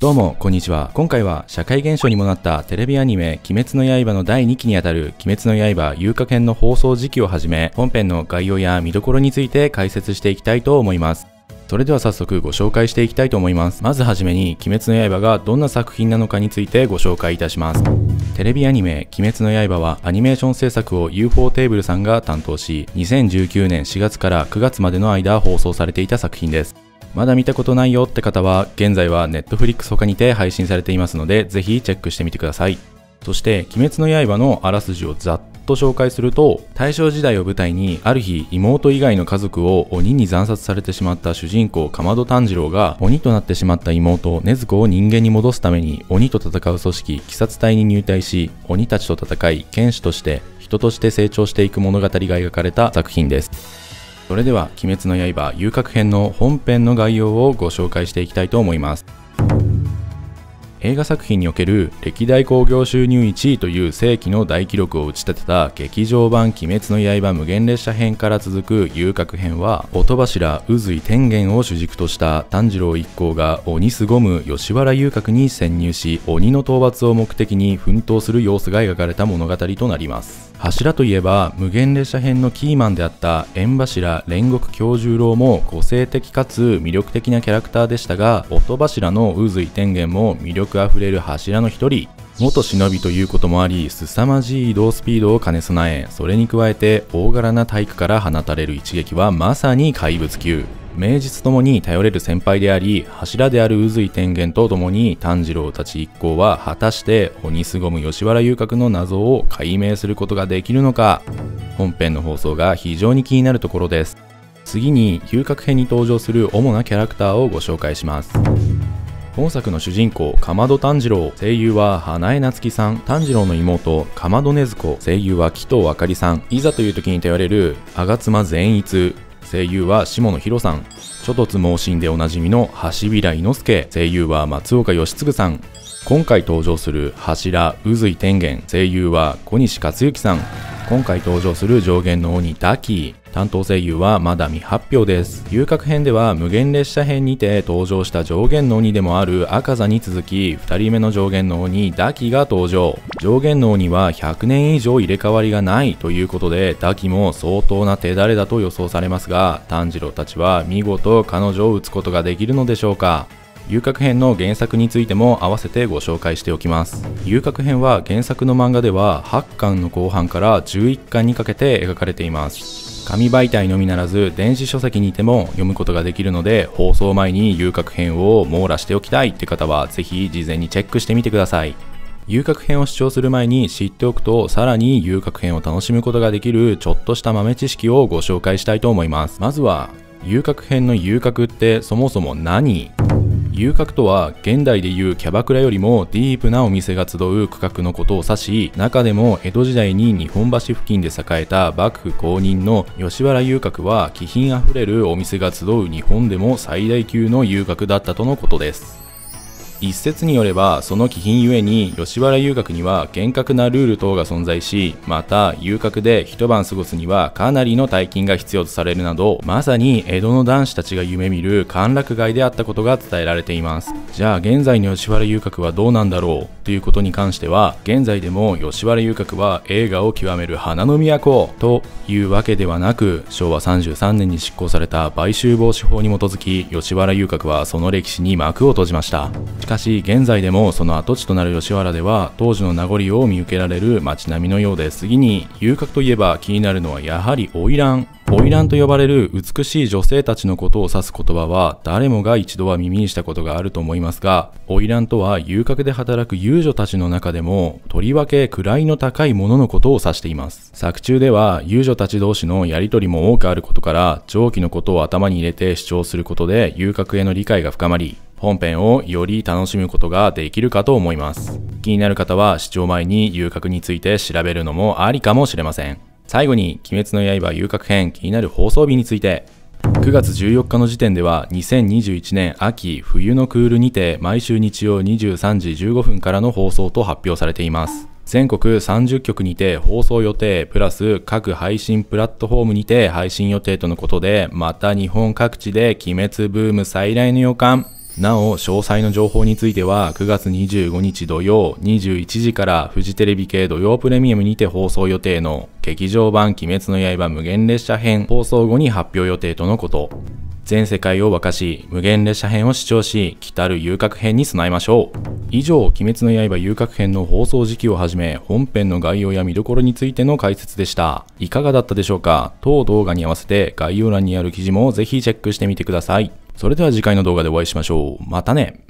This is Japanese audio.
どうも、こんにちは。今回は社会現象にもなったテレビアニメ、鬼滅の刃の第2期にあたる、鬼滅の刃遊郭編の放送時期をはじめ、本編の概要や見どころについて解説していきたいと思います。それでは早速ご紹介していきたいと思います。まずはじめに、鬼滅の刃がどんな作品なのかについてご紹介いたします。テレビアニメ、鬼滅の刃はアニメーション制作を UFO テーブルさんが担当し、2019年4月から9月までの間放送されていた作品です。まだ見たことないよって方は、現在は Netflix 他にて配信されていますので、ぜひチェックしてみてください。そして、鬼滅の刃のあらすじをざっと紹介すると、大正時代を舞台に、ある日、妹以外の家族を鬼に惨殺されてしまった主人公、かまど炭治郎が、鬼となってしまった妹、禰豆子を人間に戻すために、鬼と戦う組織、鬼殺隊に入隊し、鬼たちと戦い、剣士として、人として成長していく物語が描かれた作品です。それでは「鬼滅の刃」遊郭編の本編の概要をご紹介していきたいと思います。映画作品における歴代興行収入1位という世紀の大記録を打ち立てた劇場版鬼滅の刃無限列車編から続く遊郭編は音柱宇髄天元を主軸とした炭治郎一行が鬼凄む吉原遊郭に潜入し鬼の討伐を目的に奮闘する様子が描かれた物語となります。柱といえば無限列車編のキーマンであった縁柱煉獄京十郎も個性的かつ魅力的なキャラクターでしたが音柱の渦井天元も魅力あふれる柱の一人元忍びということもあり凄まじい移動スピードを兼ね備えそれに加えて大柄な体育から放たれる一撃はまさに怪物級。名実ともに頼れる先輩であり柱である宇髄天元とともに炭治郎たち一行は果たして鬼凄む吉原遊郭の謎を解明することができるのか。本編の放送が非常に気になるところです。次に遊郭編に登場する主なキャラクターをご紹介します。本作の主人公、かまど炭治郎、声優は花江夏樹さん、炭治郎の妹、かまどねずこ、声優は紀藤あかりさん、いざという時に頼れる、吾妻善逸、声優は下野紘さん諸突猛進でおなじみの橋平伊之助声優は松岡義嗣さん今回登場する柱宇髄天元声優は小西克幸さん今回登場する上限の鬼ダキー担当声優はまだ未発表です。遊郭編では無限列車編にて登場した上限の鬼でもある赤座に続き、2人目の上限の鬼ダキが登場。上限の鬼は100年以上入れ替わりがないということで、ダキも相当な手だれだと予想されますが、炭治郎たちは見事彼女を撃つことができるのでしょうか遊郭編の原作についても合わせてご紹介しておきます遊郭編は原作の漫画では8巻の後半から11巻にかけて描かれています紙媒体のみならず電子書籍にいても読むことができるので放送前に遊郭編を網羅しておきたいって方はぜひ事前にチェックしてみてください。遊郭編を視聴する前に知っておくとさらに遊郭編を楽しむことができるちょっとした豆知識をご紹介したいと思います。まずは遊郭編の遊郭ってそもそも何？遊郭とは現代でいうキャバクラよりもディープなお店が集う区画のことを指し中でも江戸時代に日本橋付近で栄えた幕府公認の吉原遊郭は気品あふれるお店が集う日本でも最大級の遊郭だったとのことです。一説によればその気品ゆえに吉原遊郭には厳格なルール等が存在しまた遊郭で一晩過ごすにはかなりの大金が必要とされるなどまさに江戸の男子たちが夢見る歓楽街であったことが伝えられています。じゃあ現在の吉原遊郭はどうなんだろう？ということに関しては現在でも吉原遊郭は映画を極める花の都というわけではなく昭和33年に執行された買収防止法に基づき吉原遊郭はその歴史に幕を閉じました。しかし現在でもその跡地となる吉原では当時の名残を見受けられる街並みのようで次に遊郭といえば気になるのはやはり花魁。花魁と呼ばれる美しい女性たちのことを指す言葉は誰もが一度は耳にしたことがあると思いますが花魁とは遊郭で働く遊女たちの中でもとりわけ位の高いもののことを指しています。作中では遊女たち同士のやりとりも多くあることから上記のことを頭に入れて主張することで遊郭への理解が深まり本編をより楽しむことができるかと思います。気になる方は視聴前に遊郭について調べるのもありかもしれません。最後に鬼滅の刃遊郭編気になる放送日について9月14日の時点では2021年秋冬のクールにて毎週日曜23時15分からの放送と発表されています。全国30局にて放送予定プラス各配信プラットフォームにて配信予定とのことでまた日本各地で鬼滅ブーム再来の予感。なお、詳細の情報については、9月25日土曜21時からフジテレビ系土曜プレミアムにて放送予定の劇場版鬼滅の刃無限列車編放送後に発表予定とのこと。全世界を沸かし、無限列車編を視聴し、来たる遊郭編に備えましょう。以上、鬼滅の刃遊郭編の放送時期をはじめ、本編の概要や見どころについての解説でした。いかがだったでしょうか？当動画に合わせて概要欄にある記事もぜひチェックしてみてください。それでは次回の動画でお会いしましょう。またね